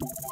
you